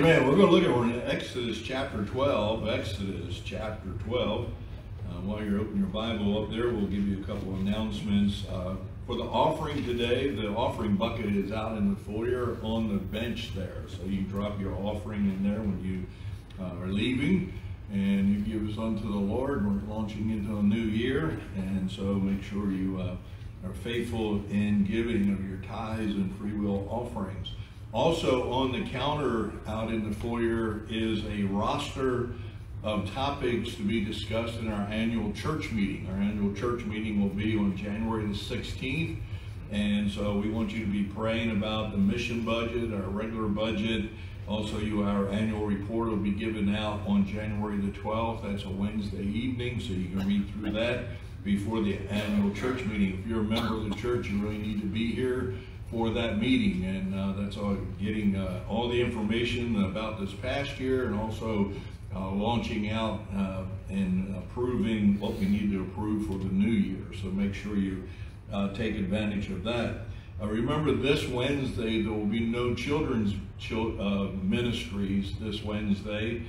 Amen. We're going to look at we're in Exodus chapter 12. Exodus chapter 12. Uh, while you're opening your Bible up there, we'll give you a couple announcements. Uh, for the offering today, the offering bucket is out in the foyer on the bench there. So you drop your offering in there when you uh, are leaving and you give us unto the Lord. We're launching into a new year, and so make sure you uh, are faithful in giving of your tithes and free will offerings. Also on the counter out in the foyer is a roster of topics to be discussed in our annual church meeting. Our annual church meeting will be on January the 16th. And so we want you to be praying about the mission budget, our regular budget. Also, you our annual report will be given out on January the 12th. That's a Wednesday evening, so you can read through that before the annual church meeting. If you're a member of the church, you really need to be here for that meeting, and uh, that's all getting uh, all the information about this past year, and also uh, launching out uh, and approving what we need to approve for the new year. So make sure you uh, take advantage of that. Remember, this Wednesday there will be no children's chil ministries this Wednesday.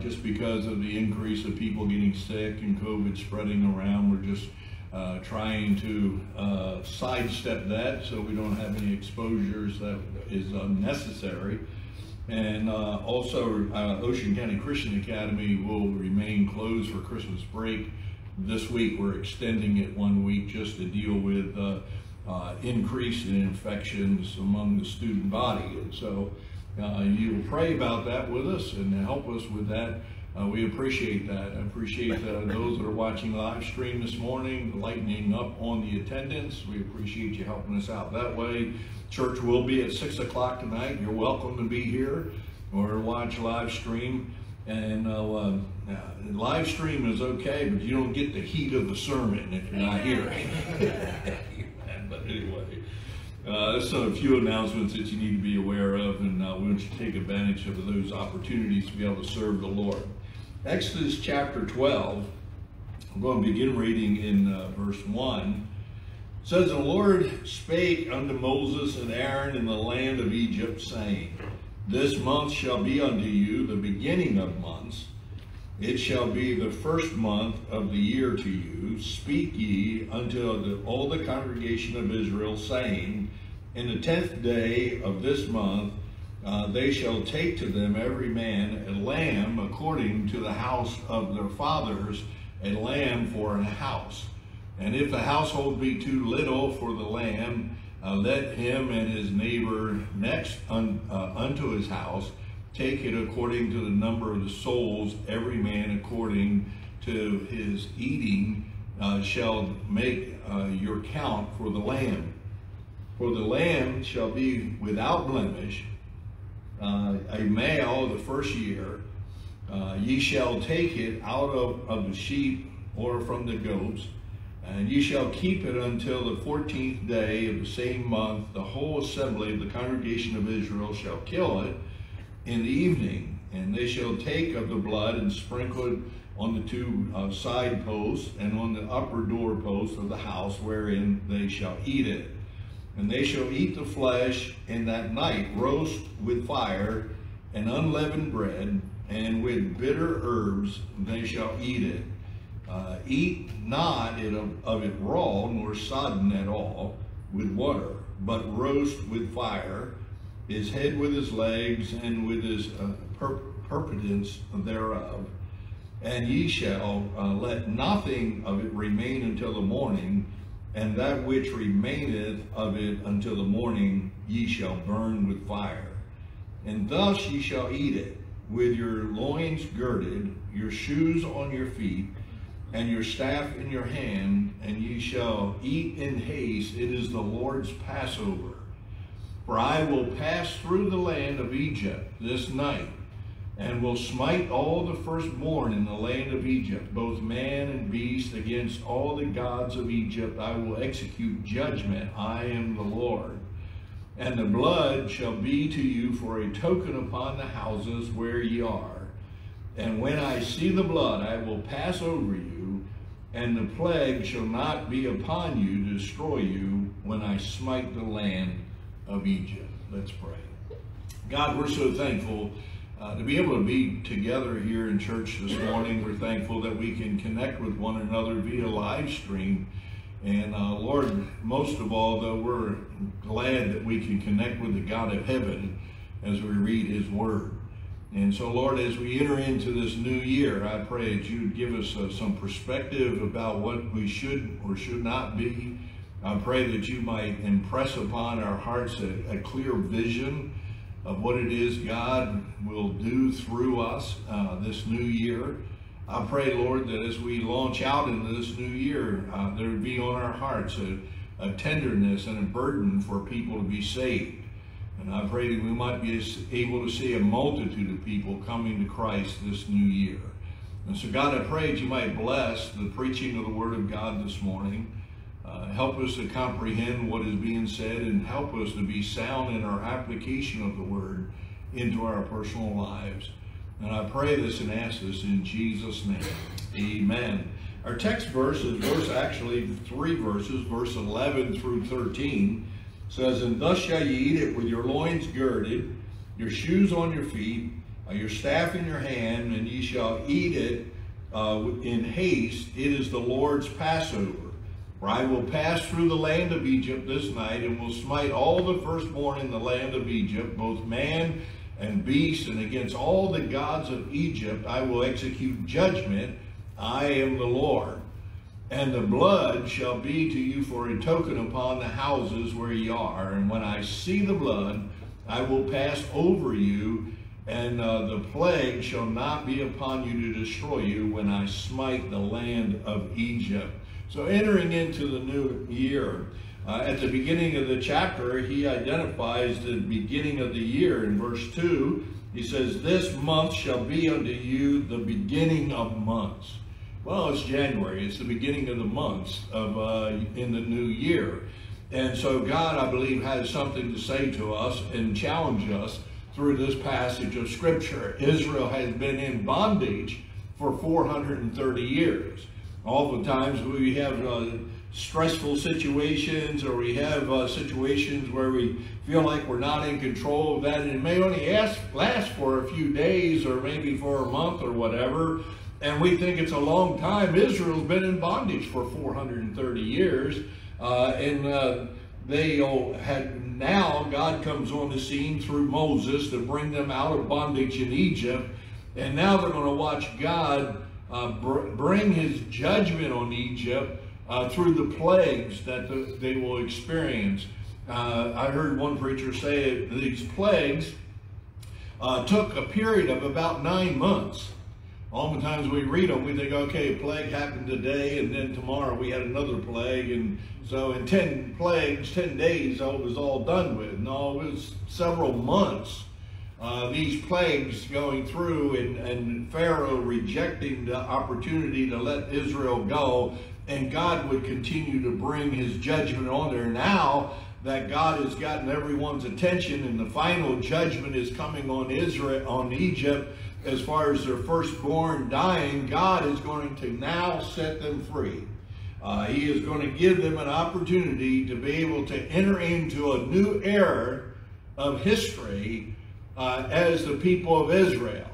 just because of the increase of people getting sick and COVID spreading around, we're just uh, trying to uh, sidestep that so we don't have any exposures that is unnecessary. And uh, also, uh, Ocean County Christian Academy will remain closed for Christmas break. This week, we're extending it one week just to deal with uh, uh, increase in infections among the student body. And so, you will pray about that with us and help us with that. Uh, we appreciate that. I appreciate uh, those that are watching live stream this morning, lightening up on the attendance. We appreciate you helping us out that way. Church will be at 6 o'clock tonight. You're welcome to be here or watch live stream. And uh, uh, live stream is okay, but you don't get the heat of the sermon if you're not here. but anyway, uh, there's a few announcements that you need to be aware of, and uh, we want you to take advantage of those opportunities to be able to serve the Lord. Exodus chapter 12, I'm going to begin reading in uh, verse 1. It says, The Lord spake unto Moses and Aaron in the land of Egypt, saying, This month shall be unto you the beginning of months. It shall be the first month of the year to you. Speak ye unto the, all the congregation of Israel, saying, In the tenth day of this month uh, they shall take to them every man a lamb according to the house of their fathers, a lamb for a house. And if the household be too little for the lamb, uh, let him and his neighbor next un, uh, unto his house take it according to the number of the souls, every man according to his eating uh, shall make uh, your count for the lamb. For the lamb shall be without blemish, uh, a male the first year, uh, ye shall take it out of, of the sheep or from the goats, and ye shall keep it until the fourteenth day of the same month. The whole assembly of the congregation of Israel shall kill it in the evening, and they shall take of the blood and sprinkle it on the two uh, side posts and on the upper door post of the house wherein they shall eat it. And they shall eat the flesh in that night, roast with fire and unleavened bread, and with bitter herbs they shall eat it. Uh, eat not it of, of, it raw, nor sodden at all with water, but roast with fire, his head with his legs, and with his uh, thereof. And ye shall uh, let nothing of it remain until the morning, and that which remaineth of it until the morning ye shall burn with fire. And thus ye shall eat it, with your loins girded, your shoes on your feet, and your staff in your hand, and ye shall eat in haste. It is the Lord's Passover. For I will pass through the land of Egypt this night, and will smite all the firstborn in the land of Egypt, both man and beast, against all the gods of Egypt. I will execute judgment. I am the Lord. And the blood shall be to you for a token upon the houses where ye are. And when I see the blood, I will pass over you, and the plague shall not be upon you to destroy you when I smite the land of Egypt. Let's pray. God, we're so thankful uh, to be able to be together here in church this morning. We're thankful that we can connect with one another via live stream. And uh, Lord, most of all, though, we're glad that we can connect with the God of heaven as we read his word. And so, Lord, as we enter into this new year, I pray that you'd give us uh, some perspective about what we should or should not be. I pray that you might impress upon our hearts a, a clear vision of what it is God will do through us uh, this new year. I pray, Lord, that as we launch out into this new year, uh, there would be on our hearts a, a, tenderness and a burden for people to be saved. And I pray that we might be able to see a multitude of people coming to Christ this new year. And so, God, I pray that you might bless the preaching of the Word of God this morning. Uh, help us to comprehend what is being said and help us to be sound in our application of the Word into our personal lives. And I pray this and ask this in Jesus' name. Amen. Our text verse is verse actually three verses, verse 11 through 13 says, And thus shall ye eat it with your loins girded, your shoes on your feet, uh, your staff in your hand, and ye shall eat it uh, in haste. It is the Lord's Passover. For I will pass through the land of Egypt this night, and will smite all the firstborn in the land of Egypt, both man and beast, and against all the gods of Egypt I will execute judgment. I am the Lord. And the blood shall be to you for a token upon the houses where ye are. And when I see the blood, I will pass over you, and uh, the plague shall not be upon you to destroy you when I smite the land of Egypt. So entering into the new year, uh, at the beginning of the chapter, he identifies the beginning of the year. In verse 2, he says, This month shall be unto you the beginning of months. Well, it's January. It's the beginning of the months of uh, in the new year. And so God, I believe, has something to say to us and challenge us through this passage of Scripture. Israel has been in bondage for 430 years. Oftentimes we have uh, stressful situations or we have uh, situations where we feel like we're not in control of that and it may only ask, last for a few days or maybe for a month or whatever and we think it's a long time. Israel's been in bondage for 430 years uh, and uh, they had now God comes on the scene through Moses to bring them out of bondage in Egypt and now they're going to watch God uh, br bring his judgment on Egypt uh, through the plagues that the, they will experience. Uh, I heard one preacher say these plagues uh, took a period of about nine months. Oftentimes we read them, we think, okay, plague happened today, and then tomorrow we had another plague, and so in 10 plagues, 10 days, it was all done with. No, it was several months uh, these plagues going through and, and Pharaoh rejecting the opportunity to let Israel go, and God would continue to bring his judgment on there. Now that God has gotten everyone's attention and the final judgment is coming on Israel, on Egypt, as far as their firstborn dying, God is going to now set them free. Uh, he is going to give them an opportunity to be able to enter into a new era of history uh, as the people of Israel.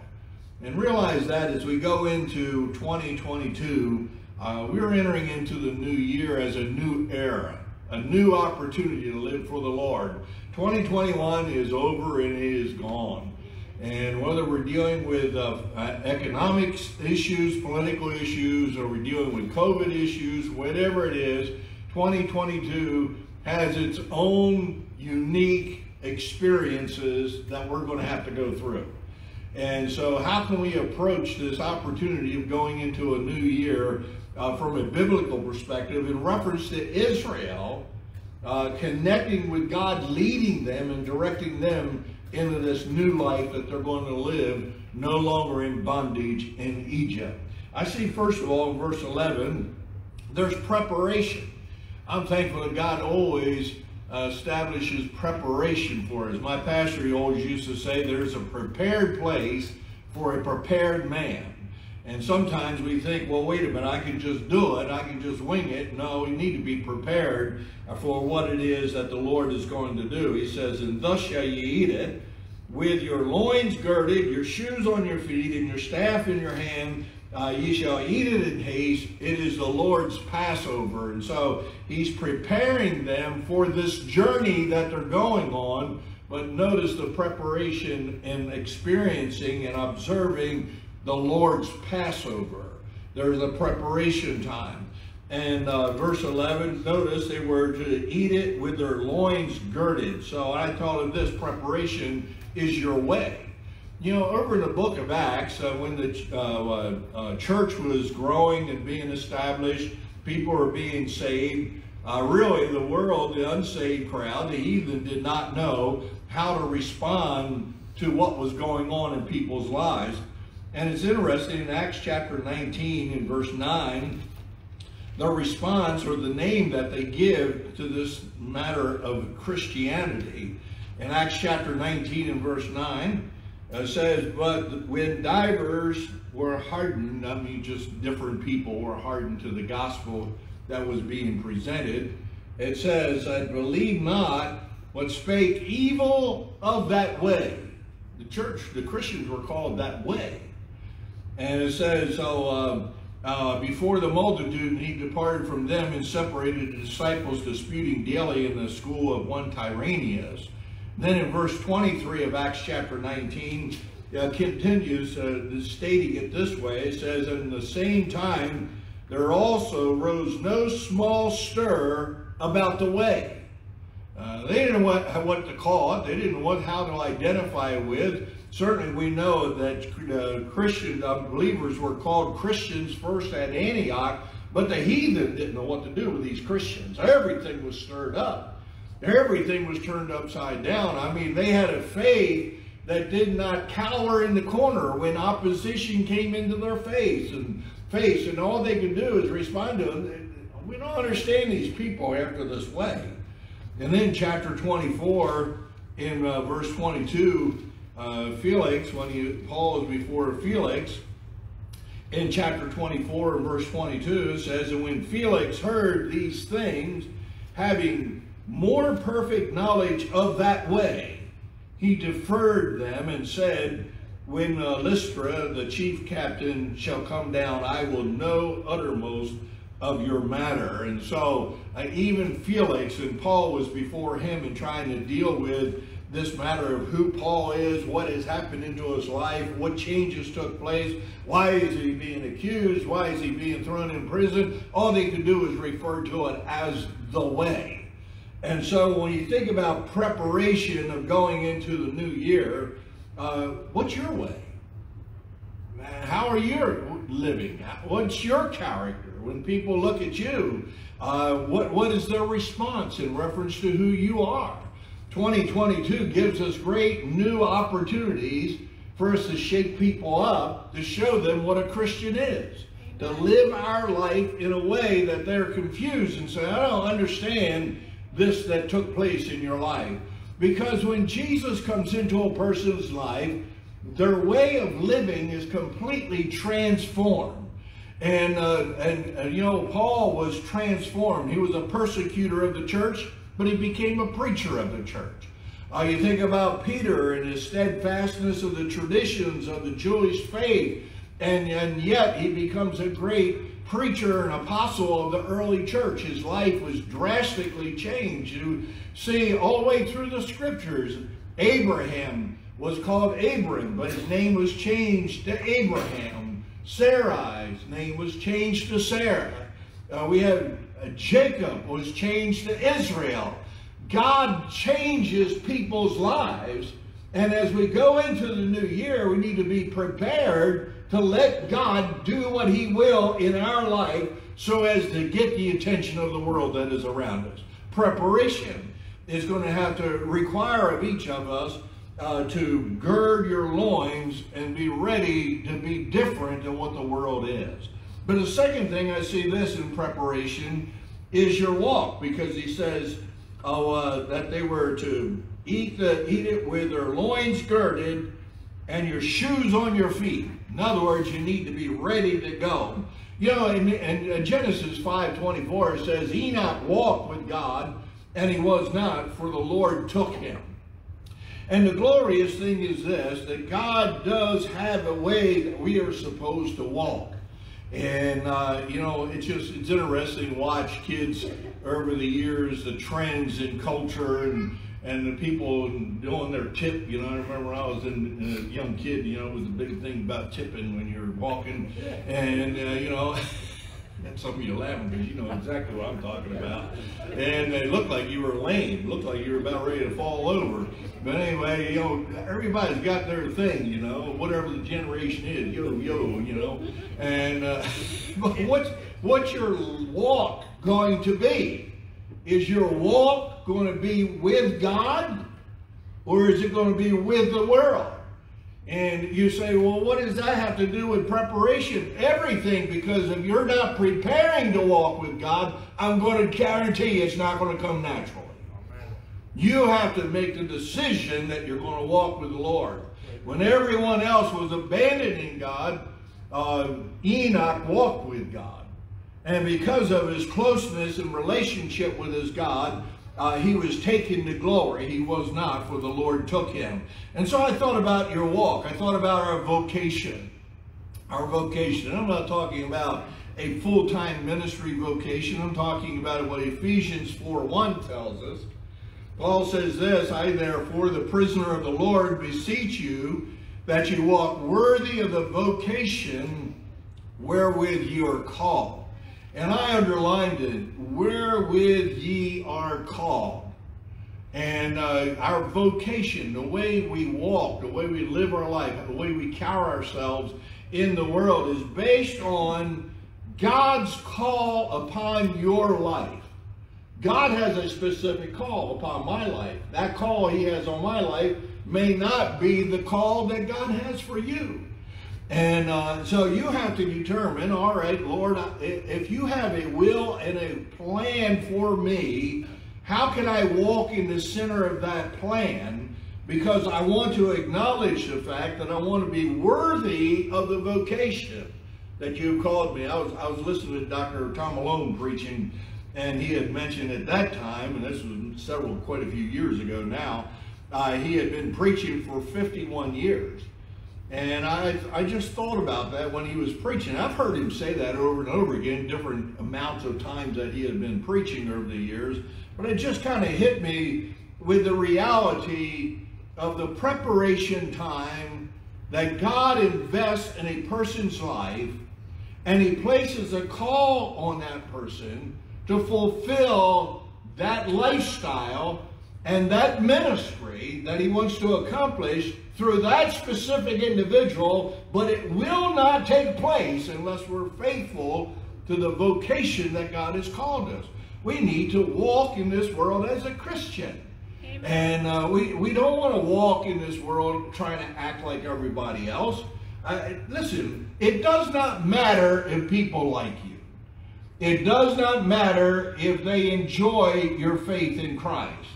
And realize that as we go into 2022, uh, we're entering into the new year as a new era, a new opportunity to live for the Lord. 2021 is over and it is gone. And whether we're dealing with uh, economic issues, political issues, or we're dealing with COVID issues, whatever it is, 2022 has its own unique experiences that we're going to have to go through. And so how can we approach this opportunity of going into a new year uh, from a biblical perspective in reference to Israel, uh, connecting with God, leading them and directing them into this new life that they're going to live, no longer in bondage in Egypt. I see, first of all, in verse 11, there's preparation. I'm thankful that God always uh, establishes preparation for us. My pastor he always used to say there's a prepared place for a prepared man. And sometimes we think, well, wait a minute, I can just do it. I can just wing it. No, we need to be prepared for what it is that the Lord is going to do. He says, and thus shall ye eat it. with your loins girded, your shoes on your feet, and your staff in your hand. Uh, ye shall eat it in haste. It is the Lord's Passover. And so he's preparing them for this journey that they're going on. But notice the preparation in experiencing and observing the Lord's Passover. There's a preparation time. And uh, verse 11, notice they were to eat it with their loins girded. So I call it this preparation is your way. You know, over in the book of Acts, uh, when the uh, uh, uh church was growing and being established, people were being saved. Uh, really, the world, the unsaved crowd, the heathen, did not know how to respond to what was going on in people's lives. And it's interesting in Acts chapter 19 in verse 9, the response or the name that they give to this matter of Christianity. In Acts chapter 19 and verse 9, it says, But when divers were hardened, I mean, just different people were hardened to the gospel that was being presented, it says, I believe not what spake evil of that way. The church, the Christians were called that way. And it says, so uh, uh, before the multitude, he departed from them and separated the disciples, disputing daily in the school of one Tyrannus. Then in verse 23 of Acts chapter 19, uh, continues uh, stating it this way. It says, In the same time, there also rose no small stir about the way. Uh, they didn't know what, what to call it. They didn't know what, how to identify it with. Certainly we know that uh, Christian uh, believers were called Christians first at Antioch, but the heathen didn't know what to do with these Christians. Everything was stirred up. Everything was turned upside down. I mean, they had a faith that did not cower in the corner when opposition came into their face and face, and all they could do is respond to them. We don't understand these people after this way. And then chapter 24, in uh, verse 22, uh, Felix, when he, Paul is before Felix, in chapter 24 and verse 22, says, And when Felix heard these things, having more perfect knowledge of that way, he deferred them and said, When uh, Lysias, the chief captain, shall come down, I will know uttermost of your matter. And so uh, even Felix and Paul was before him and trying to deal with this matter of who Paul is, what has happened into his life, what changes took place, why is he being accused, why is he being thrown in prison. All they could do is refer to it as the way. And so when you think about preparation of going into the new year, uh, what's your way? How are you living? What's your character? When people look at you, uh, what, what is their response in reference to who you are? 2022 gives us great new opportunities for us to shake people up, to show them what a Christian is, to live our life in a way that they're confused and say, I don't understand this that took place in your life. Because when Jesus comes into a person's life, their way of living is completely transformed. And, uh, and, and, you know, Paul was transformed. He was a persecutor of the church, but he became a preacher of the church. Uh, you think about Peter and his steadfastness of the traditions of the Jewish faith, and, and yet he becomes a great preacher and apostle of the early church. His life was drastically changed. You see all the way through the scriptures, Abraham was called Abram, but his name was changed to Abraham. Sarai's name was changed to Sarah. Uh, we have uh, Jacob was changed to Israel. God changes people's lives. And as we go into the new year, we need to be prepared to let God do what he will in our life so as to get the attention of the world that is around us. Preparation is going to have to require of each of us uh, to gird your loins and be ready to be different than what the world is. But the second thing I see this in preparation is your walk because he says oh, uh, that they were to eat, the, eat it with their loins girded and your shoes on your feet. In other words, you need to be ready to go. You know, in, in Genesis 5.24 it says, Enoch walked with God, and he was not, for the Lord took him. And the glorious thing is this that God does have a way that we are supposed to walk. And, uh, you know, it's just, it's interesting to watch kids over the years, the trends in culture and, and the people doing their tip. You know, I remember I was in, a young kid, you know, it was a big thing about tipping when you're walking. And, uh, you know, and some of you laughing because you know exactly what I'm talking about. And it looked like you were lame. Looked like you were about ready to fall over. But anyway, you know, everybody's got their thing, you know, whatever the generation is, yo, yo, you know. And uh, but what's, what's your walk going to be? Is your walk going to be with God or is it going to be with the world? And you say, well, what does that have to do with preparation? Everything, because if you're not preparing to walk with God, I'm going to guarantee it's not going to come naturally. You have to make the decision that you're going to walk with the Lord. When everyone else was abandoning God, uh, Enoch walked with God. And because of his closeness and relationship with his God, uh, he was taken to glory. He was not, for the Lord took him. And so I thought about your walk. I thought about our vocation. Our vocation. And I'm not talking about a full-time ministry vocation. I'm talking about what Ephesians 4.1 tells us. Paul says this, I therefore, the prisoner of the Lord, beseech you that you walk worthy of the vocation wherewith you are called. And I underlined it, wherewith ye are called. And uh, our vocation, the way we walk, the way we live our life, the way we carry ourselves in the world is based on God's call upon your life. God has a specific call upon my life. That call he has on my life may not be the call that God has for you. And uh, so you have to determine, all right, Lord, if you have a will and a plan for me, how can I walk in the center of that plan? Because I want to acknowledge the fact that I want to be worthy of the vocation that you've called me. I was, I was listening to Dr. Tom Malone preaching, and he had mentioned at that time, and this was several, quite a few years ago now, uh, he had been preaching for 51 years. And I, I just thought about that when he was preaching. I've heard him say that over and over again, different amounts of times that he had been preaching over the years. But it just kind of hit me with the reality of the preparation time that God invests in a person's life and he places a call on that person to fulfill that lifestyle and that ministry that he wants to accomplish through that specific individual, but it will not take place unless we're faithful to the vocation that God has called us. We need to walk in this world as a Christian. Amen. And uh, we, we don't want to walk in this world trying to act like everybody else. Uh, listen, it does not matter if people like you. It does not matter if they enjoy your faith in Christ.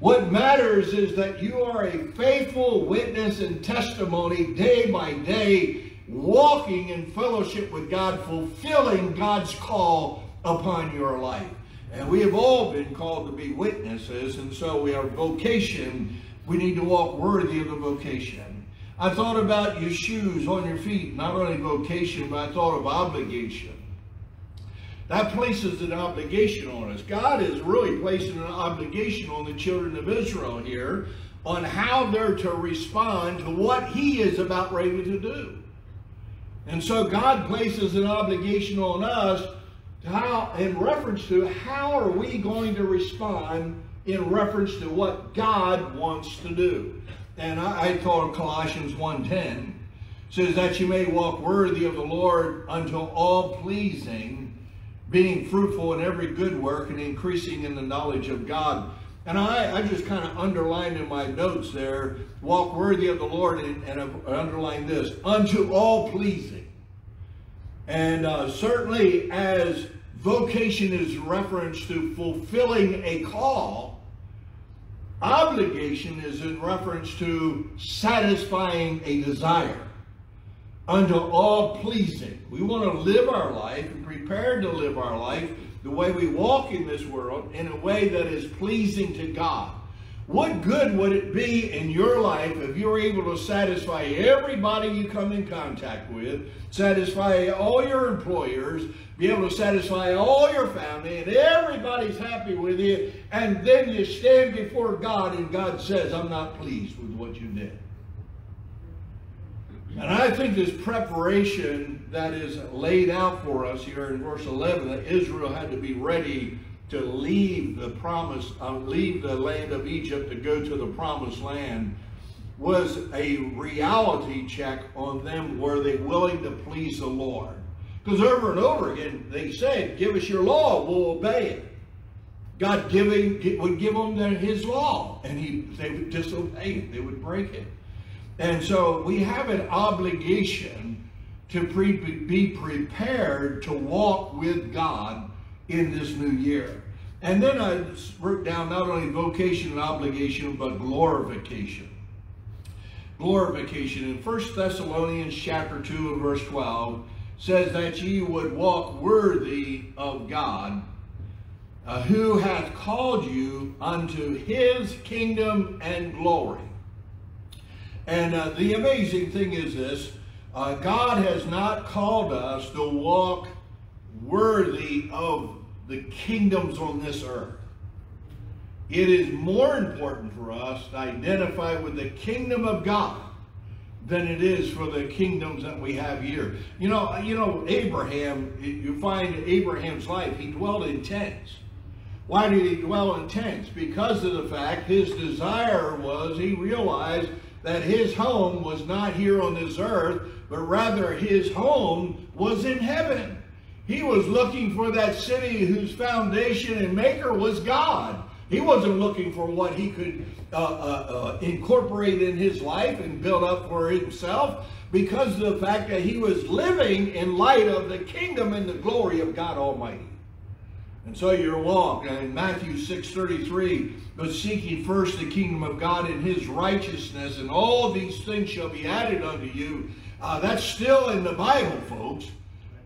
What matters is that you are a faithful witness and testimony day by day, walking in fellowship with God, fulfilling God's call upon your life. And we have all been called to be witnesses, and so we are vocation. We need to walk worthy of the vocation. I thought about your shoes on your feet, not only vocation, but I thought of obligation. That places an obligation on us. God is really placing an obligation on the children of Israel here on how they're to respond to what he is about ready to do. And so God places an obligation on us how, in reference to how are we going to respond in reference to what God wants to do. And I, I told Colossians 1.10 says that you may walk worthy of the Lord unto all pleasing being fruitful in every good work and increasing in the knowledge of God. And I, I just kind of underlined in my notes there, walk worthy of the Lord, and, and underlined this, unto all pleasing. And uh, certainly as vocation is reference to fulfilling a call, obligation is in reference to satisfying a desire unto all pleasing. We want to live our life and prepare to live our life the way we walk in this world in a way that is pleasing to God. What good would it be in your life if you were able to satisfy everybody you come in contact with, satisfy all your employers, be able to satisfy all your family, and everybody's happy with you, and then you stand before God and God says, I'm not pleased with what you did. And I think this preparation that is laid out for us here in verse 11, that Israel had to be ready to leave the promise, uh, leave the land of Egypt to go to the promised land was a reality check on them. Were they willing to please the Lord? Because over and over again, they said, give us your law, we'll obey it. God giving, would give them his law, and he, they would disobey it. They would break it. And so we have an obligation to pre be prepared to walk with God in this new year. And then I wrote down not only vocation and obligation, but glorification. Glorification. In 1 Thessalonians chapter 2 and verse 12 says that ye would walk worthy of God, uh, who hath called you unto his kingdom and glory. And uh, the amazing thing is this, uh, God has not called us to walk worthy of the kingdoms on this earth. It is more important for us to identify with the kingdom of God than it is for the kingdoms that we have here. You know, you know, Abraham, you find Abraham's life, he dwelled in tents. Why did he dwell in tents? Because of the fact his desire was, he realized that his home was not here on this earth, but rather his home was in heaven. He was looking for that city whose foundation and maker was God. He wasn't looking for what he could uh, uh, uh, incorporate in his life and build up for himself because of the fact that he was living in light of the kingdom and the glory of God Almighty. And so your walk in Matthew 6.33, but seek ye first the kingdom of God and his righteousness, and all these things shall be added unto you. Uh, that's still in the Bible, folks.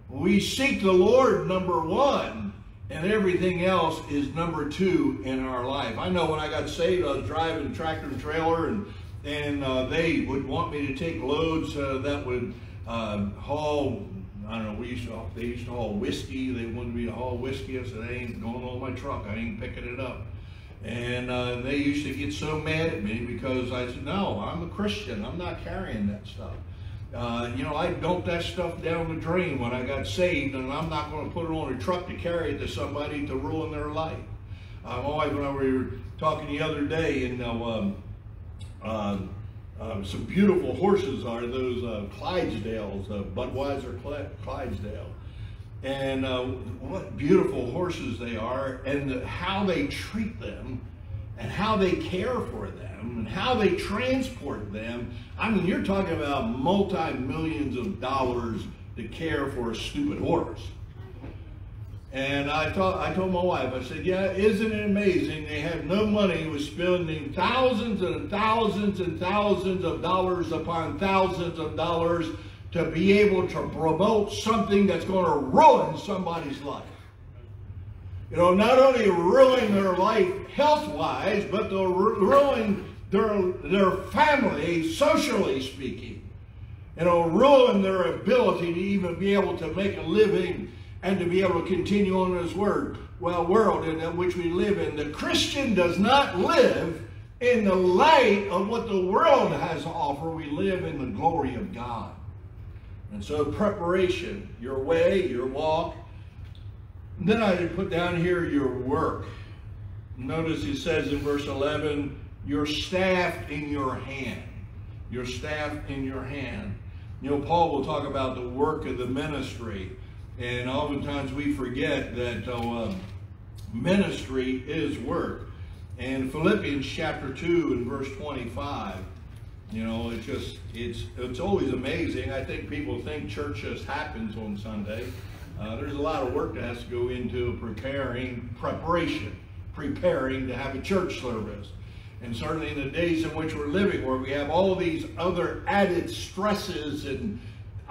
We seek the Lord, number one, and everything else is number two in our life. I know when I got saved, I was driving a tractor and trailer, and and uh, they would want me to take loads uh, that would uh, haul. I don't know. We used to they used to haul whiskey. They wanted me to haul whiskey. I said, I ain't going on my truck. I ain't picking it up. And uh, they used to get so mad at me because I said, no, I'm a Christian. I'm not carrying that stuff. Uh, you know, I dumped that stuff down the drain when I got saved, and I'm not going to put it on a truck to carry it to somebody to ruin their life. I'm always when I were talking the other day, and uh, um, uh, uh, some beautiful horses are those uh, Clydesdales, uh, Budweiser Clydesdale. And what beautiful horses they are, and the, how they treat them, and how they care for them and how they transport them. I mean, you're talking about multi-millions of dollars to care for a stupid horse. And I, thought, I told my wife, I said, yeah, isn't it amazing? They have no money, was spending thousands and thousands and thousands of dollars upon thousands of dollars to be able to promote something that's going to ruin somebody's life. You know, not only ruin their life health-wise, but they'll ruin their, their family, socially speaking. It'll ruin their ability to even be able to make a living and to be able to continue on in this word, well, world in which we live in. The Christian does not live in the light of what the world has to offer. We live in the glory of God. And so preparation, your way, your walk. And then I put down here your work. Notice he says in verse 11, your staff in your hand. Your staff in your hand. You know, Paul will talk about the work of the ministry, and oftentimes we forget that uh, ministry is work. And Philippians chapter 2 and verse 25, you know, it's just, it's, it's always amazing. I think people think church just happens on Sunday. Uh, there's a lot of work that has to go into preparing, preparation, preparing to have a church service and certainly in the days in which we're living, where we have all these other added stresses and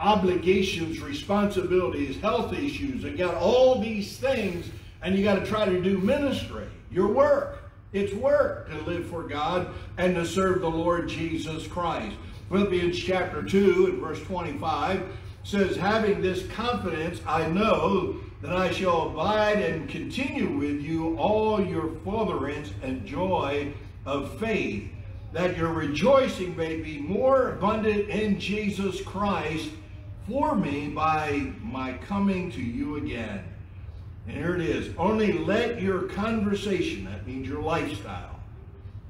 obligations, responsibilities, health issues, and got all these things, and you got to try to do ministry, your work. It's work to live for God and to serve the Lord Jesus Christ. Philippians chapter 2 and verse 25 says, Having this confidence, I know that I shall abide and continue with you all your furtherance and joy of faith, that your rejoicing may be more abundant in Jesus Christ for me by my coming to you again. And here it is. Only let your conversation, that means your lifestyle,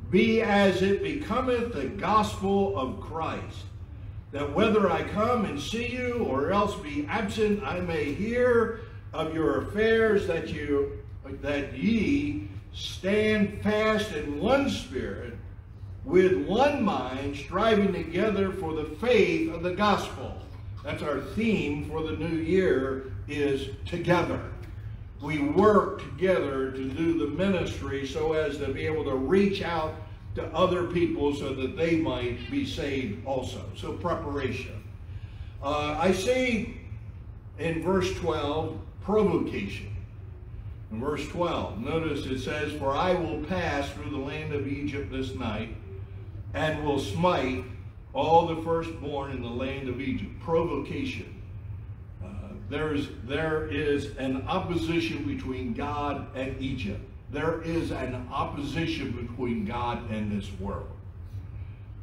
be as it becometh the gospel of Christ. That whether I come and see you or else be absent, I may hear of your affairs that you that ye stand fast in one spirit, with one mind, striving together for the faith of the gospel. That's our theme for the new year is together. We work together to do the ministry so as to be able to reach out to other people so that they might be saved also. So preparation. Uh, I see in verse 12, provocation. In verse 12, notice it says, For I will pass through the land of Egypt this night, and will smite all the firstborn in the land of Egypt. Provocation. Uh, there is, there is an opposition between God and Egypt. There is an opposition between God and this world.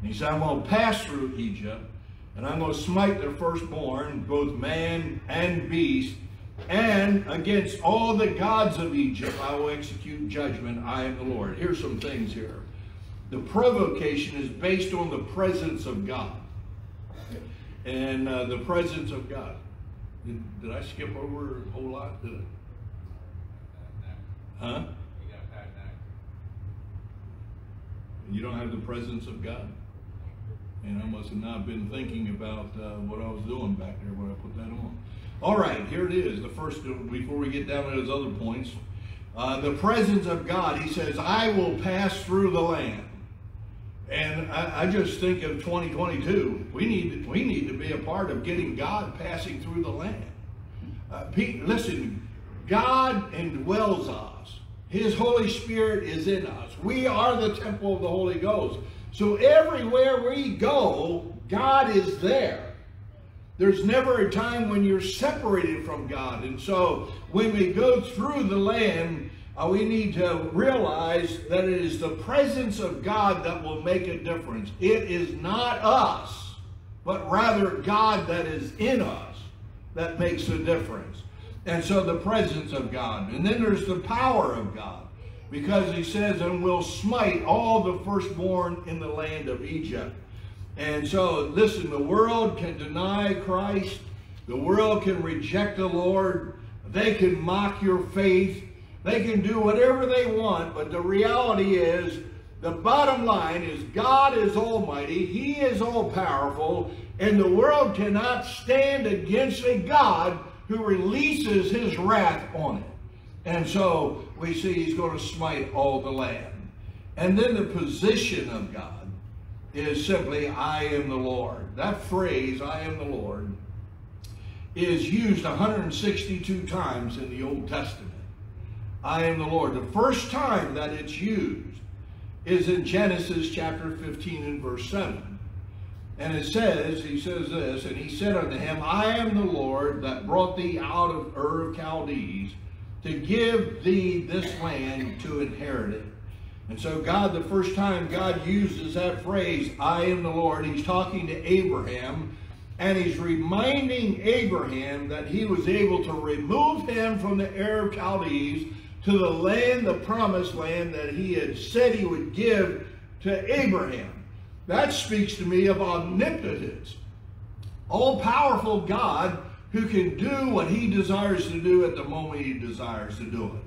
And he said, I'm going to pass through Egypt, and I'm going to smite their firstborn, both man and beast, and against all the gods of Egypt I will execute judgment. I am the Lord. Here's some things here. The provocation is based on the presence of God. And uh, the presence of God. Did, did, I skip over a whole lot? Did I? Huh? You don't have the presence of God. And I must have not been thinking about uh, what I was doing back there when I put that on. All right, here it is. The first, before we get down to those other points, uh, the presence of God. He says, "I will pass through the land." And I, I, just think of 2022. We need we need to be a part of getting God passing through the land. Uh, Pete, listen, God indwells us. His Holy Spirit is in us. We are the temple of the Holy Ghost. So everywhere we go, God is there. There's never a time when you're separated from God. And so when we go through the land, uh, we need to realize that it is the presence of God that will make a difference. It is not us, but rather God that is in us that makes the difference. And so the presence of God. And then there's the power of God. Because he says, and will smite all the firstborn in the land of Egypt. And so, listen, the world can deny Christ. The world can reject the Lord. They can mock your faith. They can do whatever they want. But the reality is, the bottom line is God is almighty. He is all powerful. And the world cannot stand against a God who releases his wrath on it. And so we see he's going to smite all the land. And then the position of God is simply, I am the Lord. That phrase, I am the Lord, is used 162 times in the Old Testament. I am the Lord. The first time that it's used is in Genesis chapter 15 and verse 7. And it says, he says this, and he said unto him, I am the Lord that brought thee out of Ur of Chaldees to give thee this land to inherit it. And so God, the first time God uses that phrase, I am the Lord, he's talking to Abraham, and he's reminding Abraham that he was able to remove him from the of Chaldees to the land, the promised land that he had said he would give to Abraham. That speaks to me of omnipotence. All-powerful God who can do what he desires to do at the moment he desires to do it.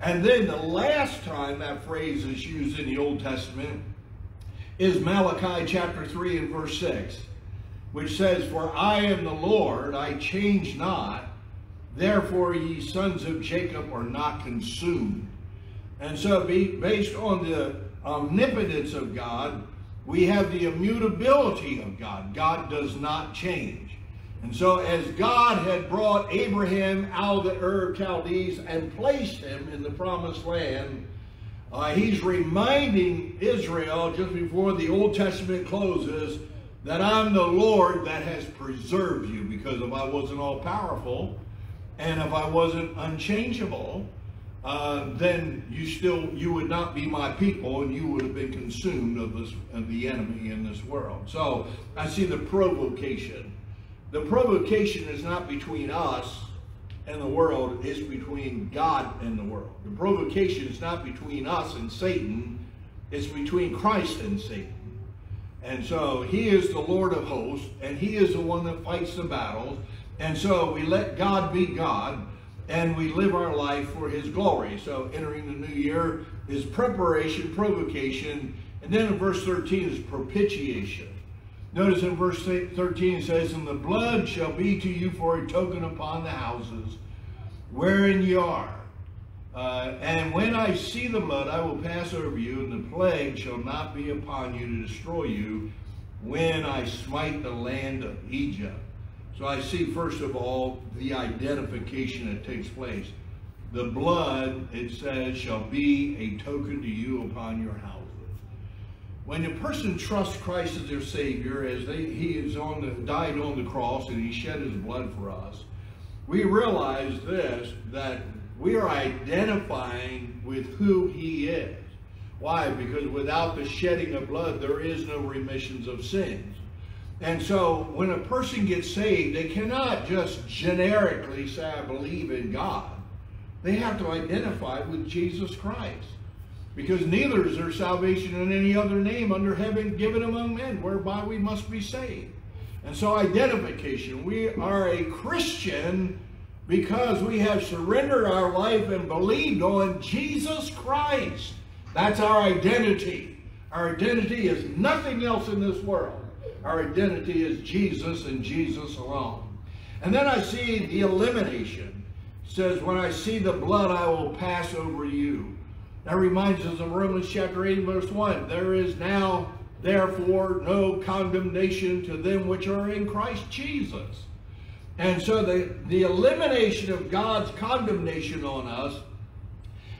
And then the last time that phrase is used in the Old Testament is Malachi chapter 3 and verse 6, which says, For I am the Lord, I change not, therefore ye sons of Jacob are not consumed. And so based on the omnipotence of God, we have the immutability of God. God does not change. And so as God had brought Abraham out of the Ur of Chaldees and placed him in the promised land, Uh, he's reminding Israel just before the Old Testament closes that I'm the Lord that has preserved you because if I wasn't all powerful and if I wasn't unchangeable, uh, then you still you would not be my people and you would have been consumed of this of the enemy in this world. So I see the provocation. The provocation is not between us and the world, it's between God and the world. The provocation is not between us and Satan, it's between Christ and Satan. And so he is the Lord of hosts, and he is the one that fights the battles. And so we let God be God, and we live our life for his glory. So entering the new year is preparation, provocation, and then in verse 13 is propitiation. Notice in verse 13 it says, And the blood shall be to you for a token upon the houses wherein ye are. Uh, and when I see the blood, I will pass over you, and the plague shall not be upon you to destroy you when I smite the land of Egypt. So I see, first of all, the identification that takes place. The blood, it says, shall be a token to you upon your houses. When a person trusts Christ as their Savior, as they, he is on the, died on the cross and he shed his blood for us, we realize this, that we are identifying with who he is. Why? Because without the shedding of blood, there is no remissions of sins. And so when a person gets saved, they cannot just generically say, I believe in God. They have to identify with Jesus Christ. Because neither is there salvation in any other name under heaven given among men, whereby we must be saved. And so identification, we are a Christian because we have surrendered our life and believed on Jesus Christ. That's our identity. Our identity is nothing else in this world. Our identity is Jesus and Jesus alone. And then I see the elimination. It says, when I see the blood, I will pass over you. That reminds us of Romans chapter 8, verse 1. There is now, therefore, no condemnation to them which are in Christ Jesus. And so the, the elimination of God's condemnation on us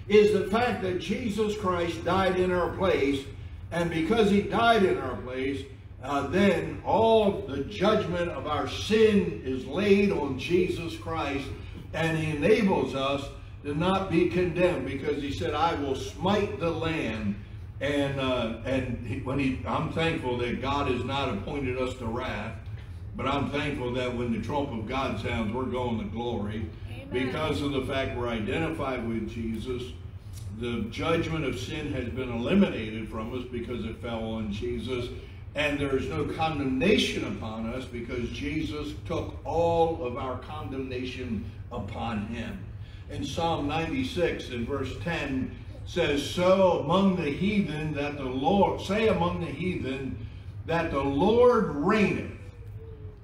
is the fact that Jesus Christ died in our place. And because he died in our place, uh, then all the judgment of our sin is laid on Jesus Christ. And he enables us to not be condemned because he said, I will smite the land. And, uh, and he, when he, I'm thankful that God has not appointed us to wrath but I'm thankful that when the trump of God sounds, we're going to glory. Amen. Because of the fact we're identified with Jesus, the judgment of sin has been eliminated from us because it fell on Jesus. And there is no condemnation upon us because Jesus took all of our condemnation upon him. In Psalm 96 in verse 10 says, So among the heathen that the Lord, say among the heathen that the Lord reigneth.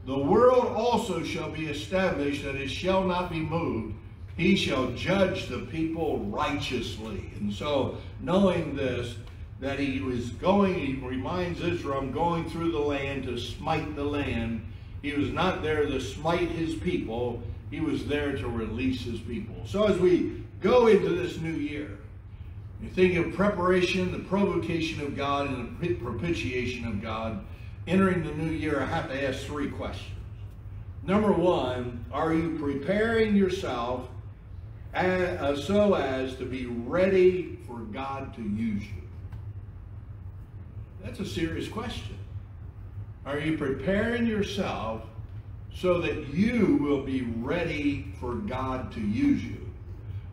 The world also shall be established, that it shall not be moved. He shall judge the people righteously. And so, knowing this, that he was going, he reminds Israel, I'm going through the land to smite the land. He was not there to smite his people. He was there to release his people. So as we go into this new year, you think of preparation, the provocation of God, and the propitiation of God entering the new year, I have to ask three questions. Number one, are you preparing yourself as, uh, so as to be ready for God to use you? That's a serious question. Are you preparing yourself so that you will be ready for God to use you?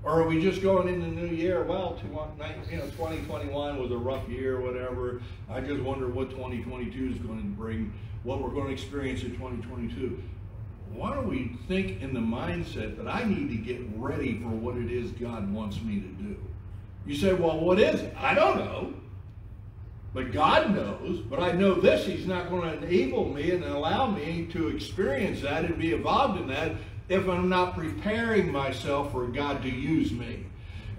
Or are we just going into the new year? Well, you know, 2021 was a rough year, whatever. I just wonder what 2022 is going to bring, what we're going to experience in 2022. Why don't we think in the mindset that I need to get ready for what it is God wants me to do? You say, well, what is it? I don't know. But God knows. But I know this, He's not going to enable me and allow me to experience that and be involved in that if I'm not preparing myself for God to use me.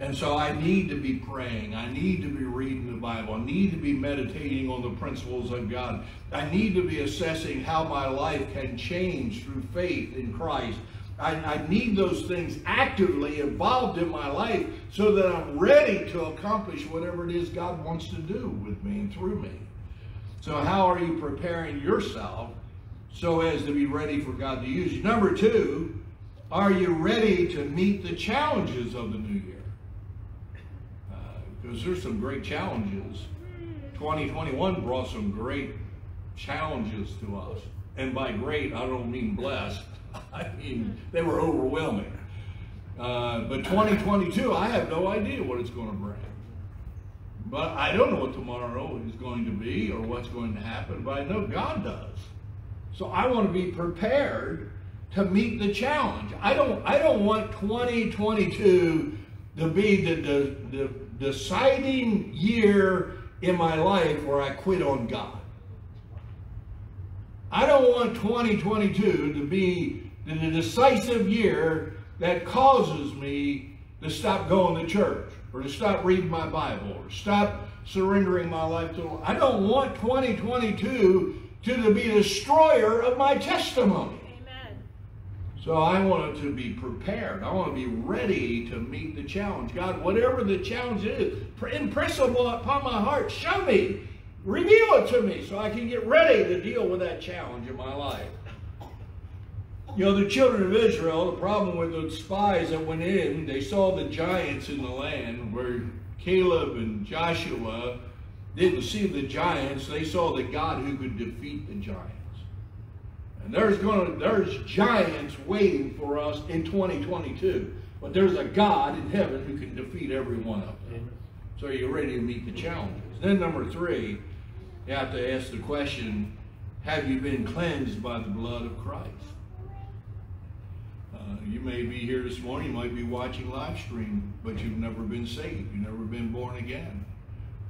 And so I need to be praying. I need to be reading the Bible. I need to be meditating on the principles of God. I need to be assessing how my life can change through faith in Christ. I, I need those things actively involved in my life so that I'm ready to accomplish whatever it is God wants to do with me and through me. So how are you preparing yourself so as to be ready for God to use you? Number two, are you ready to meet the challenges of the new year? Because uh, there's some great challenges. 2021 brought some great challenges to us. And by great, I don't mean blessed. I mean, they were overwhelming. Uh, but 2022, I have no idea what it's going to bring. But I don't know what tomorrow is going to be or what's going to happen, but I know God does. So I want to be prepared to meet the challenge. I don't I don't want 2022 to be the, the, the deciding year in my life where I quit on God. I don't want 2022 to be the decisive year that causes me to stop going to church or to stop reading my Bible or stop surrendering my life to I don't want 2022 to be the destroyer of my testimony. Amen. So I want to be prepared. I want to be ready to meet the challenge. God, whatever the challenge is, impress upon my heart. Show me. Reveal it to me so I can get ready to deal with that challenge in my life. You know, the children of Israel, the problem with the spies that went in, they saw the giants in the land where Caleb and Joshua didn't see the giants, they saw the God who could defeat the giants. And there's going to there's giants waiting for us in 2022. But there's a God in heaven who can defeat every one of them. So you're ready to meet the challenges. Then number three, you have to ask the question, have you been cleansed by the blood of Christ? Uh, you may be here this morning, you might be watching live stream, but you've never been saved. You've never been born again.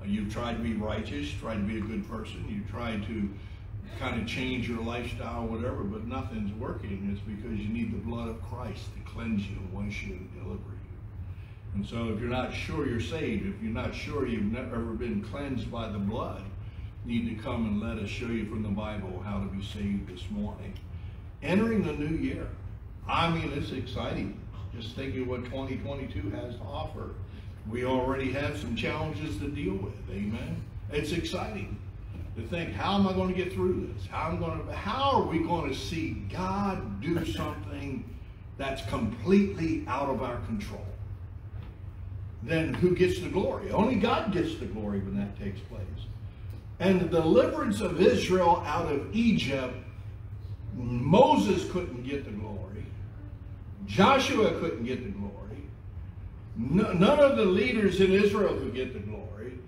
Uh, you've tried to be righteous, tried to be a good person. You've tried to kind of change your lifestyle, whatever, but nothing's working. It's because you need the blood of Christ to cleanse you, wash you, and deliver you. And so if you're not sure you're saved, if you're not sure you've never been cleansed by the blood, need to come and let us show you from the Bible how to be saved this morning. Entering the new year. I mean, it's exciting. Just thinking what 2022 has to offer. We already have some challenges to deal with. Amen. It's exciting to think, how am I going to get through this? How am going to how are we going to see God do something that's completely out of our control? Then who gets the glory? Only God gets the glory when that takes place. And the deliverance of Israel out of Egypt, Moses couldn't get the glory. Joshua couldn't get the glory. none of the leaders in Israel could get the glory.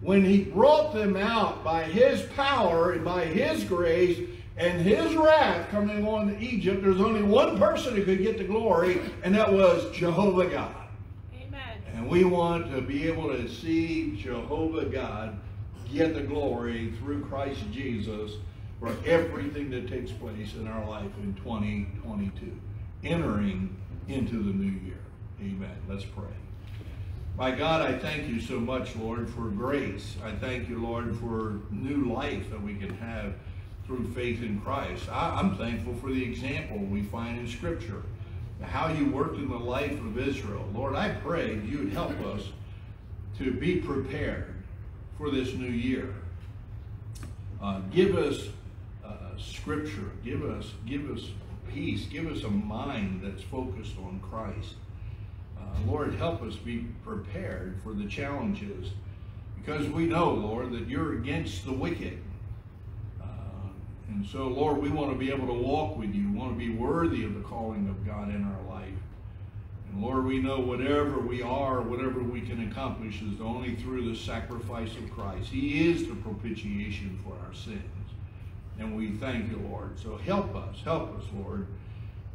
When he brought them out by his power and by his grace and his wrath coming on to Egypt, there's only one person who could get the glory, and that was Jehovah God. Amen. And we want to be able to see Jehovah God get the glory through Christ Jesus for everything that takes place in our life in 2022 entering into the new year. Amen. Let's pray. My God, I thank you so much, Lord, for grace. I thank you, Lord, for new life that we can have through faith in Christ. I, am thankful for the example we find in Scripture, how you worked in the life of Israel. Lord, I pray you would help us to be prepared for this new year. Uh, give us uh, Scripture. Give us, give us peace. Give us a mind that's focused on Christ. Uh, Lord, help us be prepared for the challenges because we know, Lord, that you're against the wicked. Uh, and so, Lord, we want to be able to walk with you. We want to be worthy of the calling of God in our life. And Lord, we know whatever we are, whatever we can accomplish is only through the sacrifice of Christ. He is the propitiation for our sins. And we thank you, Lord. So help us, help us, Lord,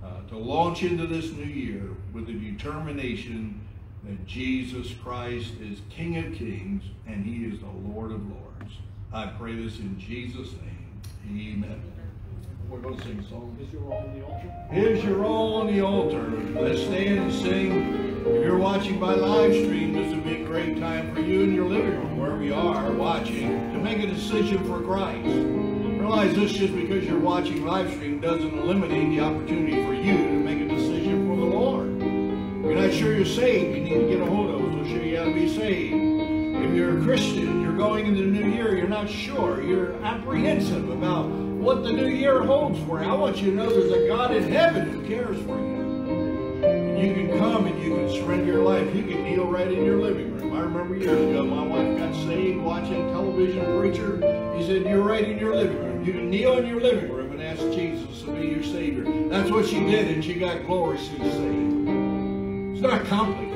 uh, to launch into this new year with the determination that Jesus Christ is King of kings and he is the Lord of lords. I pray this in Jesus' name. Amen. We're going to sing a song. Is your all on the altar? Is your all on the altar? Let's stand and sing. If you're watching by live stream, this would be a great time for you in your living room, wherever you are watching, to make a decision for Christ. Realize this just because you're watching live stream doesn't eliminate the opportunity for you to make a decision for the Lord. If you're not sure you're saved, you need to get a hold of us. We'll show you how to be saved. If you're a Christian, you're going into the new year, you're not sure, you're apprehensive about what the new year holds for you. I want you to know there's a God in heaven who cares for you. And you can come and you can surrender your life. You can kneel right in your living room. I remember years ago, my wife got saved watching television preacher. He said, you're right in your living room. You can kneel in your living room and ask Jesus to be your Savior. That's what she did, and she got gloriously saved. It's not complicated.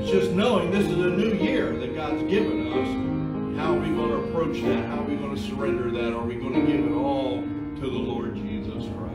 It's just knowing this is a new year that God's given us. Approach that? How are we going to surrender that? Are we going to give it all to the Lord Jesus Christ?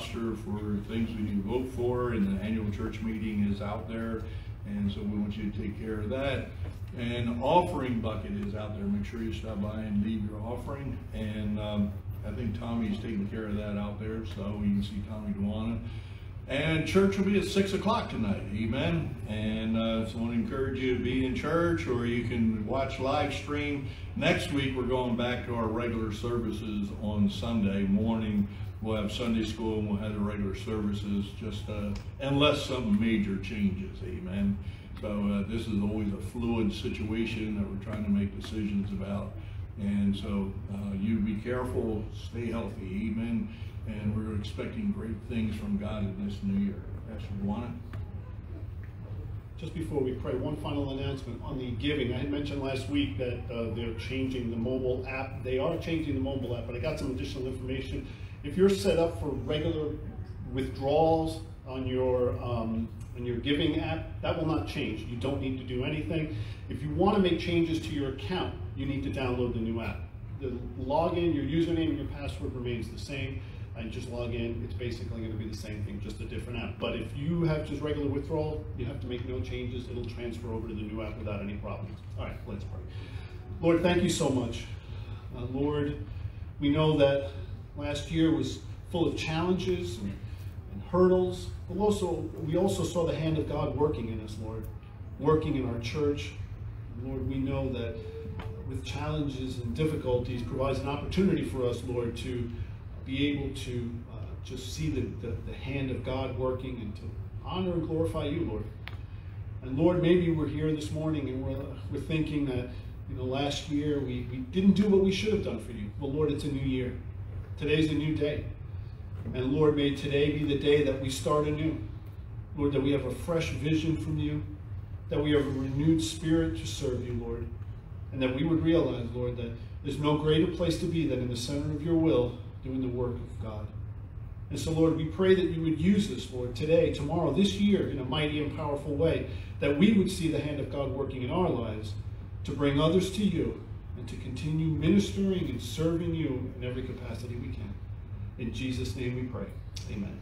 Roster for things we need to vote for and the annual church meeting is out there. And so we want you to take care of that. And offering bucket is out there. Make sure you stop by and leave your offering. And um, I think Tommy's taking care of that out there. So you can see Tommy Dewana. And church will be at six o'clock tonight. Amen. And uh, so I want to encourage you to be in church or you can watch live stream. Next week, we're going back to our regular services on Sunday morning. We'll have Sunday school and we'll have the regular services just uh, unless something major changes. Amen. So uh, this is always a fluid situation that we're trying to make decisions about. And so uh, you be careful, stay healthy. Amen. And we're expecting great things from God in this new year. Pastor Juana? Just before we pray, one final announcement on the giving. I had mentioned last week that uh, they're changing the mobile app. They are changing the mobile app, but I got some additional information. If you're set up for regular withdrawals on your um, on your giving app, that will not change. You don't need to do anything. If you want to make changes to your account, you need to download the new app. The login, your username, and your password remains the same. And just log in. It's basically going to be the same thing, just a different app. But if you have just regular withdrawal, you have to make no changes. It'll transfer over to the new app without any problems. All right, let's pray. Lord, thank you so much. Uh, Lord, we know that last year was full of challenges and, hurdles. But also, we also saw the hand of God working in us, Lord, working in our church. Lord, we know that with challenges and difficulties provides an opportunity for us, Lord, to be able to uh, just see the, the, the hand of God working and to honor and glorify you, Lord. And Lord, maybe we're here this morning and we're, we're thinking that, you know, last year we, we didn't do what we should have done for you. But Lord, it's a new year. Today's a new day. And Lord, may today be the day that we start anew. Lord, that we have a fresh vision from you, that we have a renewed spirit to serve you, Lord, and that we would realize, Lord, that there's no greater place to be than in the center of your will, doing the work of God. And so, Lord, we pray that you would use this, Lord, today, tomorrow, this year, in a mighty and powerful way, that we would see the hand of God working in our lives to bring others to you and to continue ministering and serving you in every capacity we can. In Jesus' name we pray. Amen.